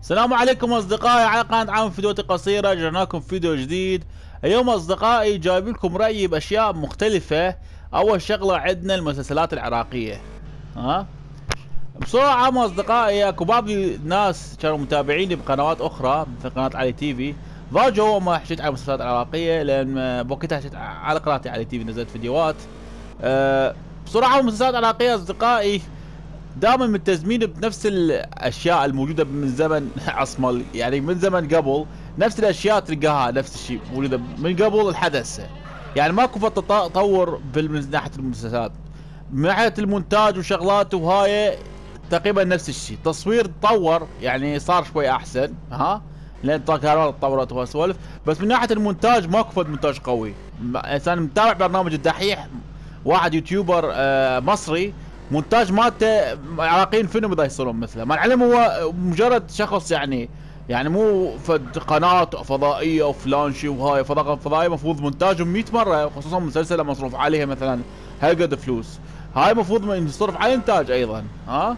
السلام عليكم أصدقائي على قناة عام فيديوهات قصيرة رجعنا لكم فيديو جديد. اليوم أصدقائي جايب لكم رايي بأشياء مختلفة. أول شغلة عندنا المسلسلات العراقية. ها؟ بصورة عامة أصدقائي أكو بعض الناس كانوا متابعيني بقنوات أخرى مثل قناة علي تي في. ضاجوا ما حكيت عن المسلسلات العراقية لأن بوقتها حكيت على قناتي علي تي في نزلت فيديوهات. أه بصورة عامة المسلسلات العراقية أصدقائي دائما ملتزمين بنفس الأشياء الموجودة من زمن عصمل يعني من زمن قبل نفس الأشياء تلقاها نفس الشيء موجودة. من قبل الحدث. يعني ماكو تطور من ناحية المسلسلات. من ناحية المونتاج وشغلات وهاي تقريبا نفس الشيء. تصوير تطور يعني صار شوي أحسن ها؟ لأن الكهرباء تطورت وسوالف بس من ناحية المونتاج ماكو مونتاج قوي. إنسان متابع برنامج الدحيح واحد يوتيوبر آه مصري مونتاج مالته عراقيين فيلم اذا يصيرون مثله. مع العلم هو مجرد شخص يعني يعني مو فد قناة فضائية وفلان شيء وهاي فضاء فضائية مفروض مونتاجهم 100 مرة خصوصا مسلسلة مصروف عليها مثلا هالقد فلوس. هاي مفروض يصرف على انتاج أيضا ها؟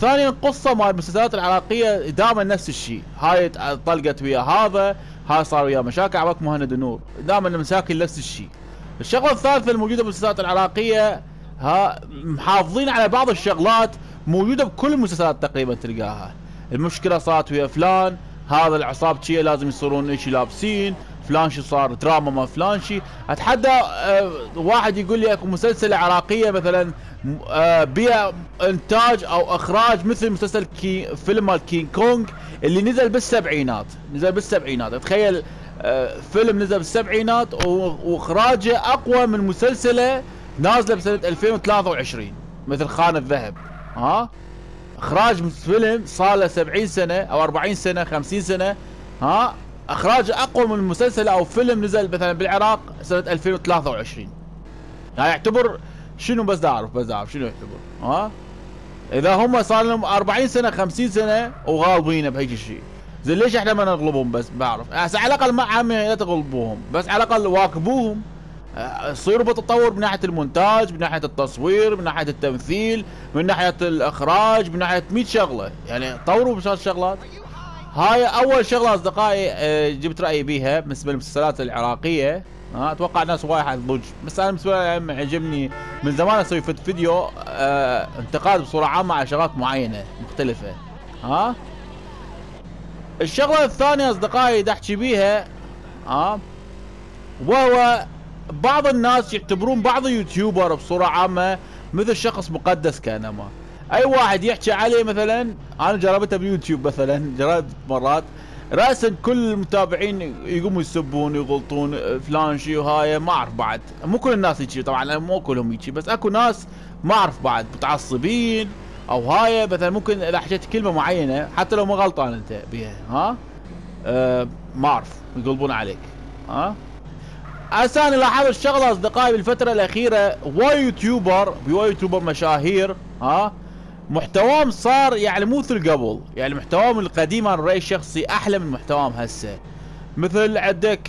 ثانيا القصة مال المسلسلات العراقية دائما نفس الشيء. هاي طلقت ويا هذا هاي صار وياه مشاكل عباك مهند نور. دائما المشاكل نفس الشيء. الشغلة الثالثة الموجودة بالمسلسلات العراقية ها محافظين على بعض الشغلات موجودة بكل المسلسلات تقريبا تلقاها. المشكلة صارت ويا فلان هذا العصاب شي لازم يصيرون إيش لابسين فلان شي صار دراما ما فلان شي. أتحدى آه واحد يقول لي أكو مسلسل عراقية مثلا آه بيها إنتاج أو إخراج مثل مسلسل كي فيلم مال كينج كونغ اللي نزل بالسبعينات. نزل بالسبعينات. تخيل آه فيلم نزل بالسبعينات وإخراجه أقوى من مسلسله نازلة بسنة 2023 مثل خان الذهب. ها؟ إخراج فيلم صار له 70 سنة أو 40 سنة 50 سنة. ها؟ إخراج أقوى من مسلسل أو فيلم نزل مثلا بالعراق سنة 2023 يعني يعتبر شنو بس اعرف بس اعرف شنو يعتبر؟ ها؟ إذا هم صار لهم 40 سنة 50 سنة وغالبين بهيك شيء. زين ليش إحنا ما نغلبهم بس؟ بعرف. على الأقل ما عم لا تغلبوهم. بس على الأقل واكبوهم. يصيروا بتطور من ناحية المونتاج من ناحية التصوير من ناحية التمثيل من ناحية الإخراج من ناحية 100 شغلة. يعني طوروا بشغلات الشغلات هاي أول شغلة أصدقائي جبت رأيي بيها بالنسبة للمسلسلات العراقية. ها أتوقع الناس وايد حتضج. بس أنا بالنسبة لي عجبني من زمان أسوي فيديو آه انتقاد بصورة عامة على شغلات معينة مختلفة. ها؟ الشغلة الثانية أصدقائي احكي بيها ها وهو بعض الناس يعتبرون بعض اليوتيوبر بصورة عامة مثل شخص مقدس كانما أي واحد يحكي عليه مثلا أنا جربتها باليوتيوب مثلا جربت مرات راسا كل المتابعين يقوموا يسبون يغلطون فلان شي وهاي ما أعرف بعد. مو كل الناس يجي طبعا مو كلهم يجي بس أكو ناس ما أعرف بعد متعصبين أو هاي مثلا ممكن إذا حكيت كلمة معينة حتى لو ما غلطان أنت بها ها؟ أه ما أعرف يقلبون عليك ها؟ هسه أني لاحظت الشغلة أصدقائي بالفترة الأخيرة وايد يوتيوبر بوايد يوتيوبر مشاهير ها؟ محتواهم صار يعني مو مثل قبل يعني محتواهم القديم أنا رايي الشخصي أحلى من محتواهم هسه. مثل عندك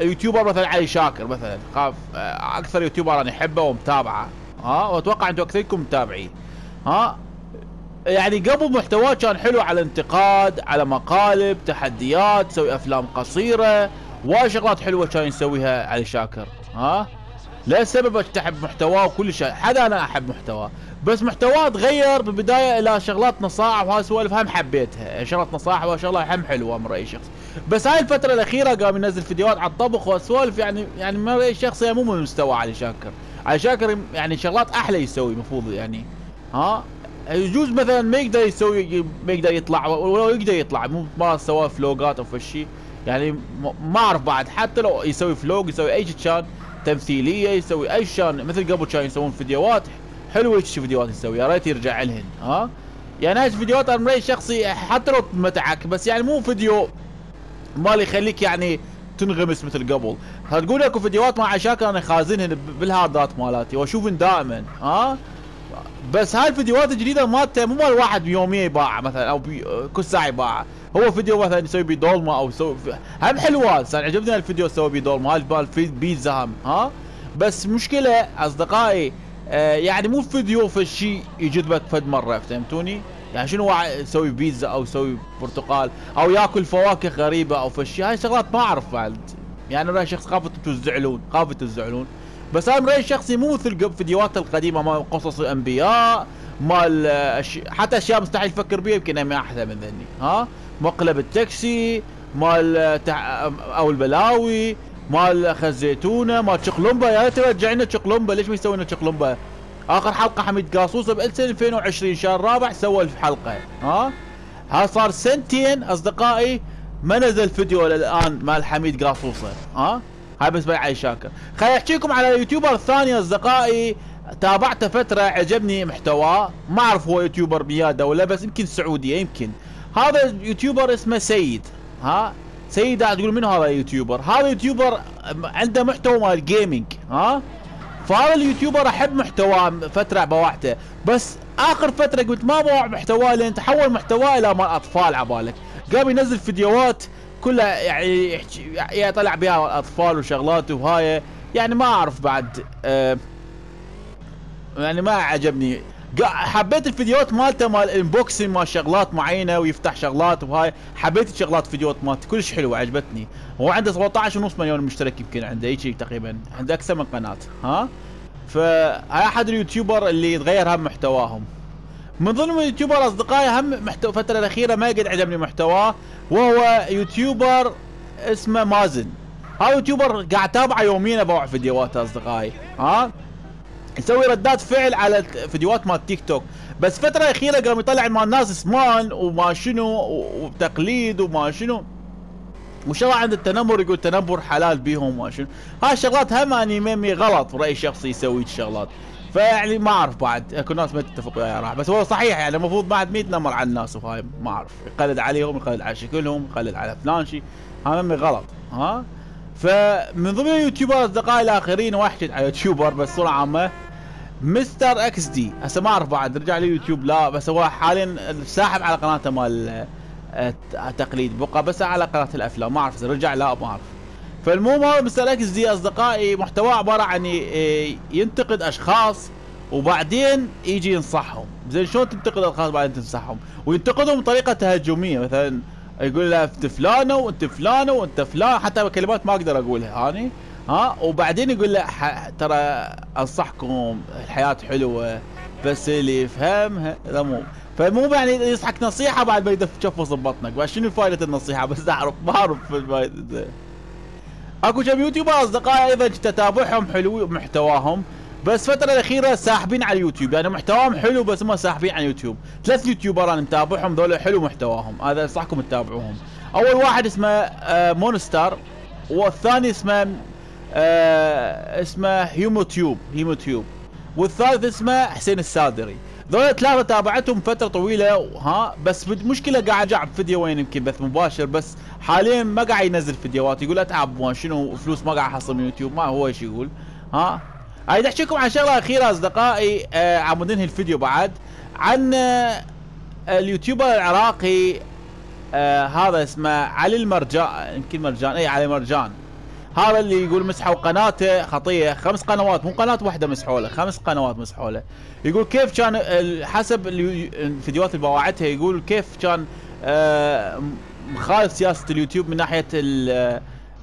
يوتيوبر مثلا علي شاكر مثلا. خاف أكثر يوتيوبر أنا احبه ومتابعه ها؟ وأتوقع أنتم أكثركم متابعين ها؟ يعني قبل محتواه كان حلو على انتقاد على مقالب تحديات تسوي أفلام قصيرة وايد شغلات حلوة كان يسويها علي شاكر ها؟ لا سبب تحب محتواه وكل شيء. حدا أنا أحب محتواه. بس محتواه تغير بالبدايه إلى شغلات نصائح وهاي سوالف هم حبيتها. يعني شغلات نصائح وشغله هم حلوة من رأيي الشخصي بس هاي الفترة الأخيرة قام ينزل فيديوهات على الطبخ وسوالف يعني يعني من رأيي الشخصي مو من مستوى علي شاكر. علي شاكر يعني شغلات أحلى يسوي المفروض يعني ها؟ يجوز مثلا ما يقدر يسوي ما يقدر يطلع ولو يقدر يطلع مو ما سوى فلوقات أو فشي يعني ما أعرف بعد حتى لو يسوي فلوج يسوي أي شيء كان تمثيلية يسوي أي شان مثل قبل كانوا يسوون فيديوهات حلوة. هيك فيديوهات يسوي؟ يا ريت يرجع لهن ها؟ يعني هاي الفيديوهات أنا رايي شخصي حتى لو تمتعك بس يعني مو فيديو مال يخليك يعني تنغمس مثل قبل. هتقول أكو فيديوهات مع شاكر أنا خازنهن بالهاردات مالاتي وأشوفهن دائما ها؟ بس هاي الفيديوهات الجديدة مالته مو مال واحد بيومية يباع مثلا أو كل ساعة يباع. هو فيديو مثلا يسوي بيه دولمه أو يسوي هم حلوات. أنا عجبني الفيديو سوى بيه دولمه بيتزا هم ها؟ بس مشكلة أصدقائي آه يعني مو فيديو في شيء يجذبك فد مرة فهمتوني؟ يعني شنو يسوي بيتزا أو يسوي برتقال أو ياكل فواكه غريبة أو فشي هاي شغلات ما أعرف بعد. يعني رأي شخص خاف تزعلون خاف تزعلون. بس أنا رايي الشخصي مو مثل فيديوهات القديمة مال قصص الأنبياء مال. حتى اشياء مستحيل تفكر بيها يمكن ما احسن من ذني. ها؟ مقلب التاكسي مال. أو البلاوي مال اخ الزيتونه مال شقلمبة. يا ريت ترجعنا شقلمبة. ليش ما يسوي لنا آخر حلقة حميد قاصوصة ب 2020 شهر الرابع سوى الحلقة ها؟ ها صار سنتين أصدقائي ما نزل فيديو الآن مال حميد قاصوصة. ها؟ هاي بس علي شاكر خليني أحكيكم على يوتيوبر ثاني أصدقائي تابعته فترة عجبني محتواه ما أعرف هو يوتيوبر بياده ولا بس يمكن سعودية يمكن. هذا يوتيوبر اسمه سيد. ها؟ سيد تقول منو هذا يوتيوبر؟ هذا يوتيوبر عنده محتوى مال gaming ها؟ فهذا اليوتيوبر أحب محتواه فترة بواعته بس آخر فترة قلت ما بوع محتواه لأن تحول محتواه إلى مال أطفال عبالك قام ينزل فيديوهات كلها يعني يطلع بها الأطفال وشغلات وهاي. يعني ما أعرف بعد أه يعني ما عجبني. حبيت الفيديوهات مالته مال انبوكسنج مال شغلات معينة ويفتح شغلات وهاي. حبيت الشغلات فيديوهات مالته كلش حلوة عجبتني. هو عنده 17 ونص مليون مشترك يمكن عنده هيك تقريبا. عنده أكثر من قناة ها؟ فهاي أحد اليوتيوبر اللي يتغير هم محتواهم. من ضمن اليوتيوبر أصدقائي هم محتوى الفترة الأخيرة ما قد عجبني محتواه. وهو يوتيوبر اسمه مازن. هذا يوتيوبر قاعد اتابعه يوميا بوع فيديوهاته أصدقائي ها؟ يسوي ردات فعل على فيديوهات مال تيك توك. بس فترة أخيرة قام يطلع مع الناس اسمان وما شنو وتقليد وما شنو. وشغله عند التنمر يقول التنمر حلال بيهم وما شنو. هاي الشغلات هم أني غلط برأي شخصي يسوي الشغلات فيعني ما أعرف بعد. أكو ناس ما تتفق وياي راح. بس هو صحيح يعني المفروض بعد ما يتنمر على الناس وهاي ما أعرف. يقلد عليهم يقلد على شكلهم يقلد على فلان شيء هذا ميمي غلط. ها؟ فمن ضمن اليوتيوبر أصدقائي الآخرين واحد على يوتيوبر بس صورة عامة. مستر إكس دي. هسه ما اعرف بعد رجع لي يوتيوب. لا بس هو حاليا ساحب على قناته مال آه، بقى بس على قناة الأفلام. ما أعرف إذا رجع لا ما أعرف. فالمهم هذا مستر إكس دي أصدقائي محتواه عبارة عن ينتقد أشخاص وبعدين يجي ينصحهم. زين شلون تنتقد أشخاص بعدين تنصحهم؟ وينتقدهم بطريقة تهجمية. مثلا يقول له أنت فلانة وأنت فلانة وأنت فلان حتى كلمات ما أقدر أقولها هاني ها وبعدين يقول له ترى أنصحكم الحياة حلوة بس اللي يفهمها هذا مو فمو يعني ينصحك نصيحة بعد ما يدف تشفص ببطنك شنو فائده النصيحة؟ بس أعرف ما أعرف أكو كم يوتيوبر أصدقائي أيضا تتابعهم حلو محتواهم. بس الفترة الأخيرة ساحبين على اليوتيوب. يعني محتواهم حلو بس هم ساحبين على اليوتيوب. ثلاث يوتيوبر أنا متابعهم ذولا حلو محتواهم. هذا أنصحكم تتابعوهم. أول واحد اسمه آه مونستر والثاني اسمه آه اسمه هيموتيوب هيموتيوب. والثالث اسمه حسين السادري. ذولا ثلاثة تابعتهم فترة طويلة ها بس مشكلة قاعد اجعب فيديو وين يمكن بث مباشر بس حاليا ما قاعد ينزل فيديوهات. يقول أتعب شنو فلوس ما قاعد أحصل من يوتيوب ما هو إيش يقول ها. أريد أحكيكم عن شغلة أخيرة أصدقائي آه عم ننهي الفيديو بعد عن آه ال YouTuber العراقي آه هذا اسمه علي المرجان يمكن مرجان اي علي مرجان. هذا اللي يقول مسحوا قناته. خطية. خمس قنوات. مو قناة واحدة مسحوا له خمس قنوات مسحوا له يقول كيف كان حسب الفيديوهات اللي بواعتها يقول كيف كان آه مخالف سياسة اليوتيوب من ناحية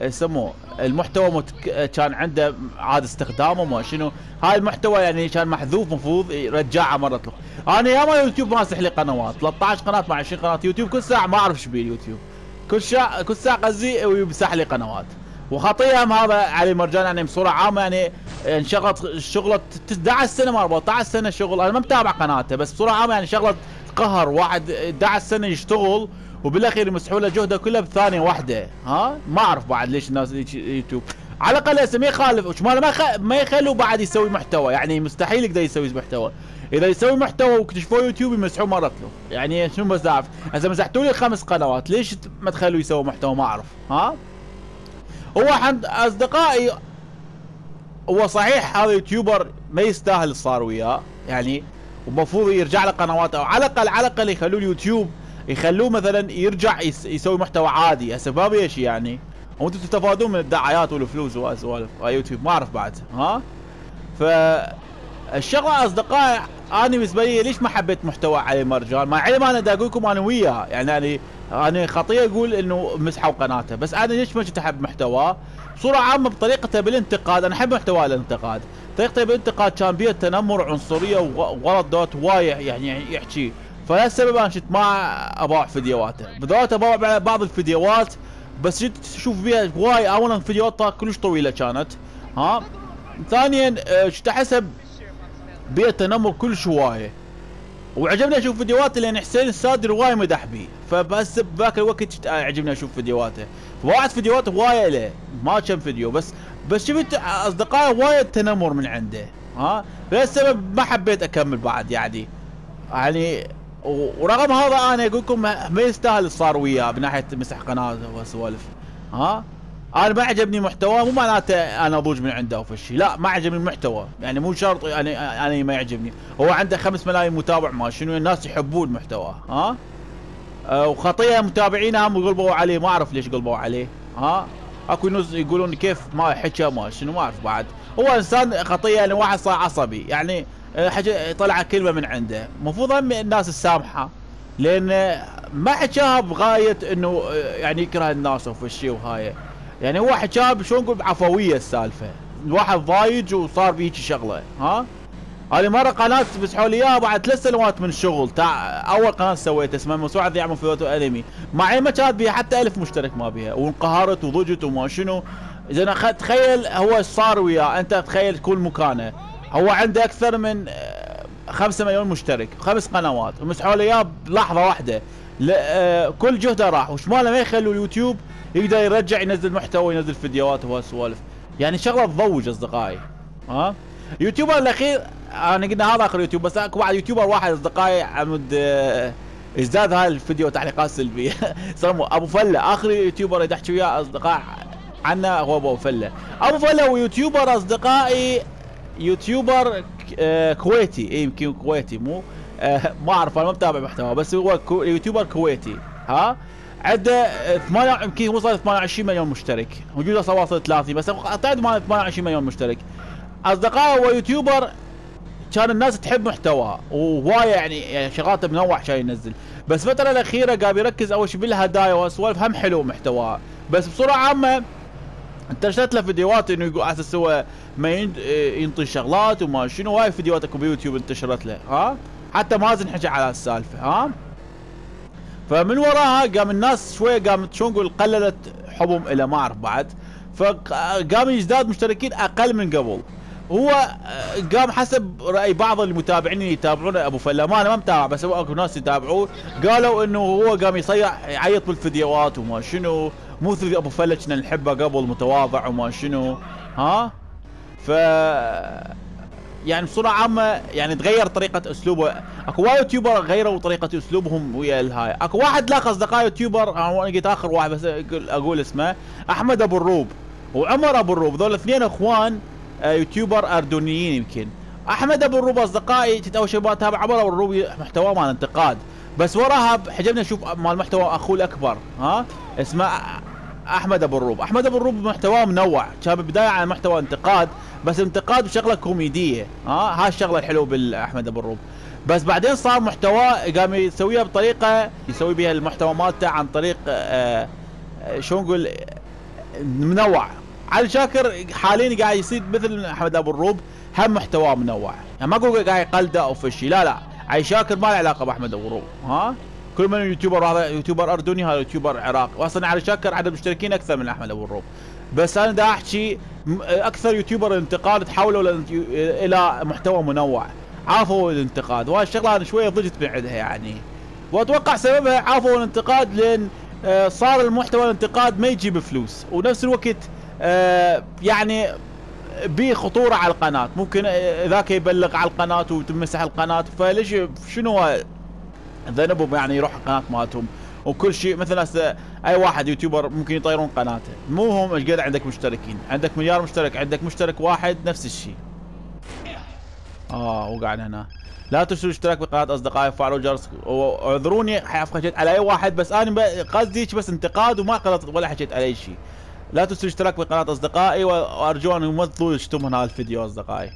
يسموه المحتوى مت... كان عنده عاد استخدامه ما شنو. هاي المحتوى يعني كان محذوف مفروض رجعه مره أخرى أنا يا ما يوتيوب ماسح لي قنوات. 13 قناة مع 20 قناة. يوتيوب كل ساعة ما أعرف إيش بيه اليوتيوب كل ساعه كل ساعة قصدي ويمسح لي قنوات. وخطيه هذا علي مرجان يعني بصورة عامة يعني انشغلت شغلة 11 سنة ما 14 سنة شغل. أنا ما متابع قناته بس بصورة عامة يعني شغلة قهر واحد 11 سنة يشتغل وبالأخير يمسحوا له جهده كلها بثانية واحدة. ها؟ ما أعرف بعد ليش الناس يوتيوب. على الأقل هسه ما يخالف ما خ... ما يخلوا بعد يسوي محتوى يعني مستحيل يقدر يسوي محتوى. إذا يسوي محتوى واكتشفوه يوتيوب يمسحوه مره له. يعني شنو بس أعرف؟ هسه مسحتوا لي خمس قنوات ليش ما تخلوا يسوي محتوى؟ ما أعرف. ها؟ هو عند أصدقائي هو صحيح هذا يوتيوبر ما يستاهل صار وياه يعني ومفروض يرجع له قنواته أو على الاقل على الأقل يخلوه اليوتيوب يخلوه مثلا يرجع يسوي محتوى عادي هسه ما إيش يعني. وأنتم تستفادون من الدعايات والفلوس وسوالف يوتيوب ما أعرف بعد ها؟ ف الشغلة أصدقائي أنا بالنسبة لي ليش ما حبيت محتوى علي مرجان؟ مع علم أنا دا أقول لكم أنا وياه يعني أنا أنا خطيه أقول إنه مسحوا قناته. بس أنا ليش ما كنت احب محتواه؟ بصورة عامة بطريقته بالانتقاد أنا أحب محتواه الانتقاد طريقته بالانتقاد كان بيها تنمر عنصرية وغلط دوت وايح يعني يحكي. فلهالسبب أنا كنت ما أباع فيديوهاته. بدأت أباع بعض الفيديوهات بس جيت تشوف بيها واي اولا فيديوهات كلش طويلة كانت. ها؟ ثانيا آه، احسب بيها تنمر كلش هوايه وعجبني أشوف فيديوهاته لأن حسين السادر وايد مدح بيه فبس بذاك الوقت عجبني أشوف فيديوهاته. فواحد فيديوهات هواية له. ما كم فيديو. بس بس شفت اصدقائي وايد تنمر من عنده. ها؟ لهالسبب ما حبيت أكمل بعد يعني. يعني ورغم هذا أنا أقول لكم ما يستاهل صار وياه بناحية مسح قناة وسوالف. ها؟ أنا ما عجبني محتواه مو معناته أنا ضوج من عنده أو شيء لا ما عجبني المحتوى. يعني مو شرط أنا أنا ما يعجبني. هو عنده خمس ملايين متابع ما شنو الناس يحبون محتواه ها؟ أه وخطيه متابعينه هم قلبوا عليه. ما أعرف ليش قلبوا عليه ها؟ أكو ناس يقولون كيف ما حكى ما شنو ما أعرف بعد. هو إنسان خطيه يعني واحد صار عصبي. يعني حاجة طلع كلمة من عنده. المفروض الناس السامحة. لأن ما حكاها بغاية إنه أه، يعني يكره الناس أو شيء وهاي. يعني هو حكاها شلون نقول بعفويه السالفة. الواحد ضايج وصار بيجي شغلة ها؟ هذه مرة قناة مسحوا لي إياها بعد ثلاث سنوات من الشغل. تاع أول قناة سويتها اسمها موسوعة يعمل فيديوهات أنمي. مع ما كانت بيها حتى ألف مشترك ما بيها. وانقهرت وضجت وما شنو. إذا تخيل هو صار وياه. أنت تخيل كل مكانه. هو عنده أكثر من آه، خمسة مليون مشترك. خمس قنوات. ومسحوا لي اياه بلحظة واحدة. آه، كل جهده راح. وش ماله ما يخلوا اليوتيوب يقدر يرجع ينزل محتوى وينزل فيديوهات وهالسوالف يعني شغلة تضوج أصدقائي. ها؟ YouTuber الأخير أنا قلنا هذا آخر يوتيوب بس أكو بعد YouTuber واحد أصدقائي آه، ازداد هاي الفيديو تعليقات سلبية. سلموا أبو فلة آخر YouTuber اللي تحكي وياه أصدقاء عنا هو أبو فلة. أبو فلة هو YouTuber أصدقائي YouTuber آه، كويتي. اي يمكن كويتي مو آه، ما أعرف أنا ما متابع محتوى بس هو يوتيوبر كويتي. ها؟ عنده 8 يمكن وصل 28 مليون مشترك. موجود أصلا واصل 30 بس أعتقد ما 28 مليون مشترك. اصدقائه هو يوتيوبر كان الناس تحب محتواه وهواية يعني, يعني شغلاته منوع كان ينزل. بس الفترة الأخيرة قام يركز أول شيء بالهدايا والسوالف هم حلو محتواه بس بصورة عامة انتشرت له فيديوهات إنه يقول على أساس هو ما ينطي شغلات وما شنو هاي فيديوهات اكو بيوتيوب انتشرت له ها؟ حتى مازن حكى على السالفة ها؟ فمن وراها قام الناس شوية قامت شلون نقول قللت حبهم إلى ما أعرف بعد. فقام يزداد مشتركين أقل من قبل. هو آه، قام حسب رأي بعض المتابعين اللي يتابعون أبو فله ما أنا ما متابع بس أكو ناس يتابعوه قالوا إنه هو قام يصيح يعيط بالفيديوهات وما شنو. مو مثل أبو فله كنا نحبه قبل متواضع وما شنو. ها؟ ف يعني بصورة عامة يعني تغير طريقة أسلوبه. أكو وايد YouTuber غيروا طريقه أسلوبهم ويا الهاي. أكو واحد لاقى اصدقاء YouTuber أنا قلت آخر واحد بس أقول, أقول اسمه. أحمد أبو الروب وعمر أبو الروب. ذول اثنين إخوان آه، YouTuber أردنيين يمكن. أحمد أبو الروب أصدقائي أول شيء اتابع عمر أبو الروب محتواه مال انتقاد. بس وراها حجبنا نشوف مال محتوى أخوه الأكبر ها؟ اسمه أحمد أبو الروب. أحمد أبو الروب محتواه منوع كان بالبدايه على محتوى انتقاد بس انتقاد بشغلة كوميدية ها؟ هاي الشغلة الحلوة بالأحمد أبو الروب. بس بعدين صار محتواه قام يسويها بطريقة يسوي بها المحتوى مالته عن طريق آه, آه، شو نقول منوع. علي شاكر حاليا قاعد يصير مثل أحمد أبو الروب هم محتواه منوع. يعني ما أقول قاعد يقلده أو فشي لا لا. علي شاكر ما له علاقة بأحمد أبو الروب. ها؟ كل من YouTuber هذا YouTuber أردني هذا YouTuber عراقي واصلا علي شاكر عدد المشتركين أكثر من أحمد أبو الروب. بس أنا دا أحكي أكثر YouTuber انتقاد تحولوا إلى محتوى منوع. عافوا الانتقاد وهاي الشغله أنا شوية ضجت من عندها يعني. وأتوقع سببها عافوا الانتقاد لأن آه، صار المحتوى الانتقاد ما يجيب فلوس. ونفس الوقت آه، يعني بي خطورة على القناة. ممكن آه، ذاك يبلغ على القناة وتمسح القناة. فليش شنو ذنبهم يعني يروح القناة مالتهم؟ وكل شيء مثل هسه أي واحد يوتيوبر ممكن يطيرون قناته. مو هم إيش قد عندك مشتركين؟ عندك مليار مشترك عندك مشترك واحد نفس الشيء. آه وقعد هنا. لا تنسوا الاشتراك بقناة أصدقائي وفعلوا الجرس واعذروني حكيت على أي واحد بس أنا قصدي بس انتقاد وما قلت ولا حكيت على أي شيء. لا تنسوا الاشتراك بقناة أصدقائي وارجو أن ما من هذا الفيديو أصدقائي.